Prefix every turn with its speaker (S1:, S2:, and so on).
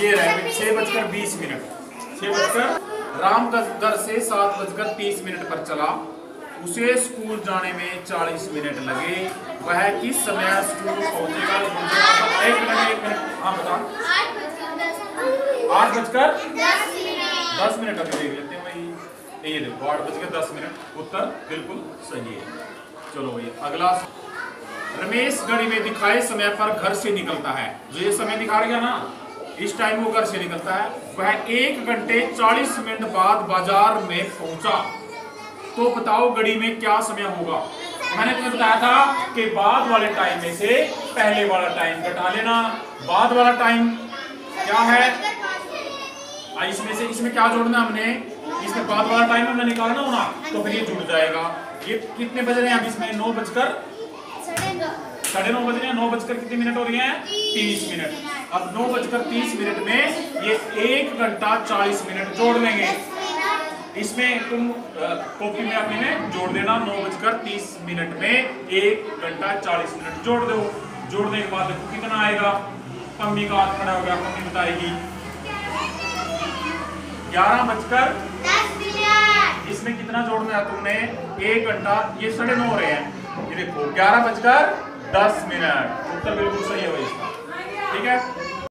S1: ये रहे छह बजकर बीस मिनट। छह बजकर? राम का से सात बजकर तीस मिनट पर चला। उसे स्कूल जाने में चालीस मिनट लगे। वह किस समय स्कूल पहुंचेगा? एक मिनट एक मिनट हाँ बता। आठ बजकर? दस मिनट अभी देख लेते हैं भाई। ये देखो, आठ बजकर दस मिनट। उत्तर बिल्कुल सही है। चलो भैया अगला। रमेश घड़ी में दिखाए समय पर घर से निकलता है। जो ये समय दिखा रहा ना इस टाइम वो घर से निकलता है। वह एक घंटे चालीस मिनट बाद बाज़ार में पहुँचा। तो बताओ घड़ी में क्या समय होगा? मैंने तुम्हें बताया था कि बाद वाले टाइम में से पहले वाला टाइम घटा लेना। बाद वाला टाइम क्या है? इसमें से, इसमें क्या जोड़ना हमने? इसमें बाद वाला टाइम हमने निकालना होना तो फिर ये जुड़ जाएगा। ये कितने बज रहे हैं अब इसमें? नौ बजकर साढ़े नौ बज रहे हैं। नौ बजकर कितने मिनट हो रही हैं? तीस मिनट। अब नौ बजकर तीस मिनट में ये एक घंटा चालीस मिनट जोड़ लेंगे। इसमें तुम कॉपी में अपने में जोड़ देना। नौ बजकर तीस मिनट में एक घंटा चालीस मिनट जोड़ दो। जोड़ने के बाद देखो कितना आएगा। मम्मी का हाथ खड़ा हो गया मम्मी बताएगी। ग्यारह बजकर इसमें कितना जोड़ना है तुमने? एक घंटा। ये साढ़े नौ हो रहे हैं। ये देखो ग्यारह बजकर दस मिनट। उत्तर बिल्कुल सही है भाई इसका। ठीक है?